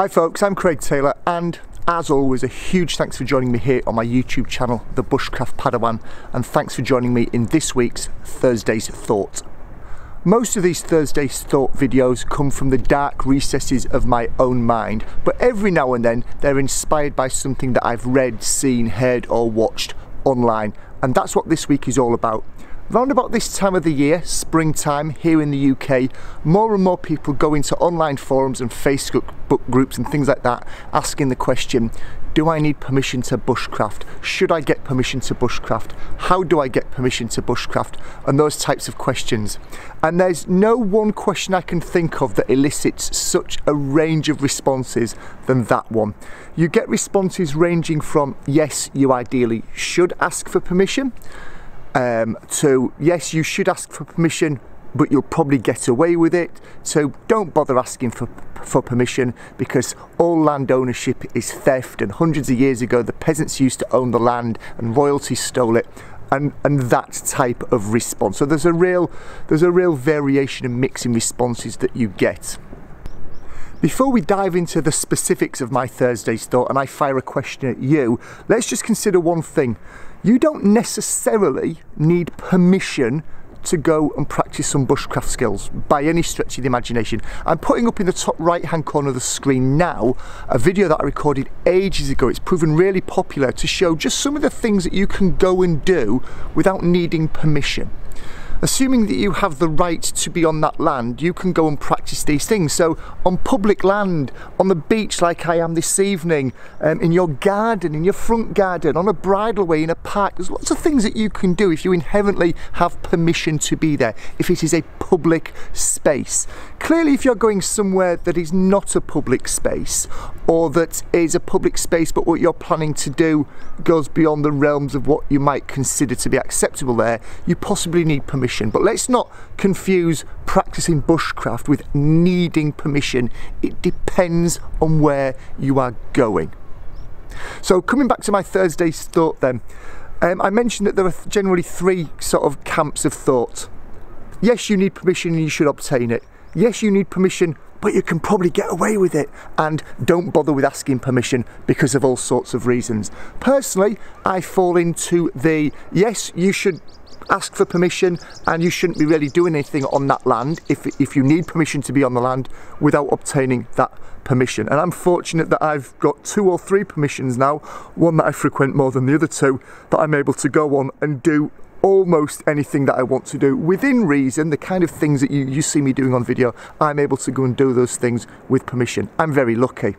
Hi folks, I'm Craig Taylor and as always a huge thanks for joining me here on my YouTube channel The Bushcraft Padawan and thanks for joining me in this week's Thursday's Thought. Most of these Thursday's Thought videos come from the dark recesses of my own mind but every now and then they're inspired by something that I've read, seen, heard or watched online and that's what this week is all about. Round about this time of the year, springtime, here in the UK, more and more people go into online forums and Facebook book groups and things like that, asking the question, do I need permission to bushcraft? Should I get permission to bushcraft? How do I get permission to bushcraft? And those types of questions. And there's no one question I can think of that elicits such a range of responses than that one. You get responses ranging from, yes, you ideally should ask for permission, um, to yes you should ask for permission but you'll probably get away with it. So don't bother asking for for permission because all land ownership is theft and hundreds of years ago the peasants used to own the land and royalty stole it and and that type of response. So there's a real there's a real variation and mix in responses that you get before we dive into the specifics of my Thursday's thought and I fire a question at you, let's just consider one thing. You don't necessarily need permission to go and practice some bushcraft skills by any stretch of the imagination. I'm putting up in the top right hand corner of the screen now a video that I recorded ages ago. It's proven really popular to show just some of the things that you can go and do without needing permission assuming that you have the right to be on that land, you can go and practice these things. So on public land, on the beach like I am this evening, um, in your garden, in your front garden, on a bridleway, in a park, there's lots of things that you can do if you inherently have permission to be there, if it is a public space. Clearly, if you're going somewhere that is not a public space, or that is a public space but what you're planning to do goes beyond the realms of what you might consider to be acceptable there, you possibly need permission permission. But let's not confuse practicing bushcraft with needing permission. It depends on where you are going. So coming back to my Thursday's thought then, um, I mentioned that there are generally three sort of camps of thought. Yes, you need permission and you should obtain it. Yes, you need permission, but you can probably get away with it. And don't bother with asking permission because of all sorts of reasons. Personally, I fall into the yes, you should ask for permission and you shouldn't be really doing anything on that land if, if you need permission to be on the land without obtaining that permission. And I'm fortunate that I've got two or three permissions now, one that I frequent more than the other two, that I'm able to go on and do almost anything that I want to do within reason, the kind of things that you, you see me doing on video, I'm able to go and do those things with permission. I'm very lucky.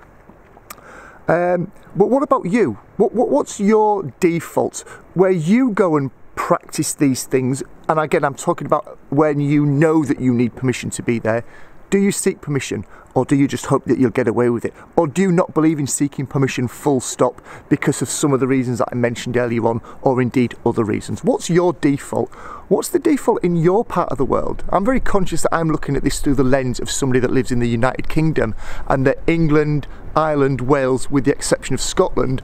Um, but what about you? What, what, what's your default? Where you go and practice these things, and again, I'm talking about when you know that you need permission to be there. Do you seek permission or do you just hope that you'll get away with it? Or do you not believe in seeking permission full stop because of some of the reasons that I mentioned earlier on or indeed other reasons? What's your default? What's the default in your part of the world? I'm very conscious that I'm looking at this through the lens of somebody that lives in the United Kingdom and that England, Ireland, Wales, with the exception of Scotland,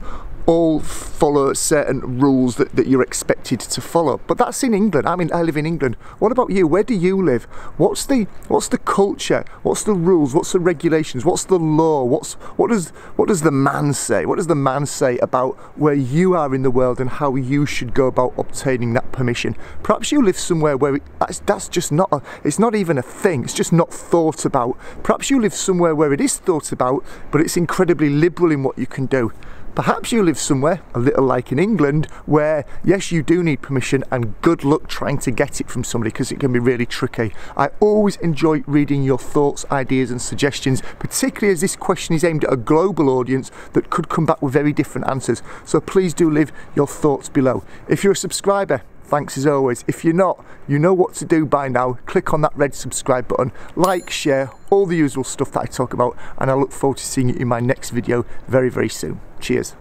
all follow certain rules that, that you're expected to follow. But that's in England. I mean, I live in England. What about you? Where do you live? What's the what's the culture? What's the rules? What's the regulations? What's the law? What's what does what does the man say? What does the man say about where you are in the world and how you should go about obtaining that permission? Perhaps you live somewhere where it, that's, that's just not a, it's not even a thing. It's just not thought about. Perhaps you live somewhere where it is thought about, but it's incredibly liberal in what you can do. Perhaps you live somewhere, a little like in England, where yes, you do need permission and good luck trying to get it from somebody because it can be really tricky. I always enjoy reading your thoughts, ideas, and suggestions, particularly as this question is aimed at a global audience that could come back with very different answers. So please do leave your thoughts below. If you're a subscriber, Thanks as always. If you're not, you know what to do by now. Click on that red subscribe button, like, share, all the usual stuff that I talk about, and I look forward to seeing you in my next video very, very soon. Cheers.